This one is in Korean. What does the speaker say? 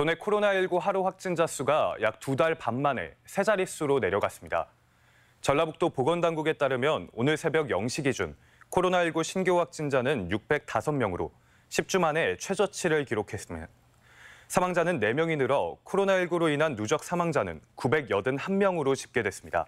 도내 코로나19 하루 확진자 수가 약 두 달 반 만에 세 자릿수로 내려갔습니다. 전라북도 보건당국에 따르면 오늘 새벽 0시 기준 코로나19 신규 확진자는 605명으로 10주 만에 최저치를 기록했습니다. 사망자는 4명이 늘어 코로나19로 인한 누적 사망자는 981명으로 집계됐습니다.